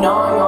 No.